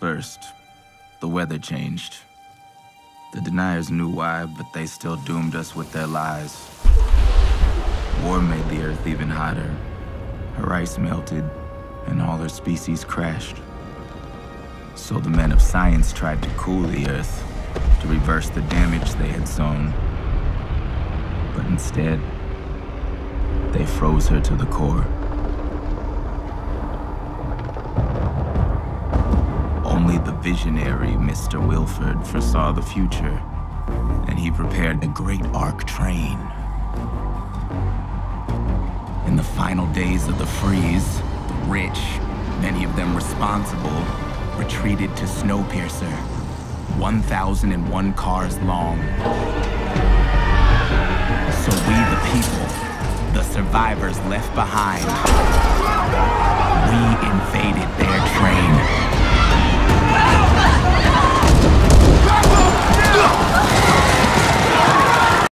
first, the weather changed. The deniers knew why, but they still doomed us with their lies. War made the Earth even hotter. Her ice melted, and all her species crashed. So the men of science tried to cool the Earth, to reverse the damage they had sown. But instead, they froze her to the core. Only the visionary Mr. Wilford foresaw the future, and he prepared the Great Ark Train. In the final days of the freeze, the rich, many of them responsible, retreated to Snowpiercer, 1,001 cars long. So we, the people, the survivors left behind,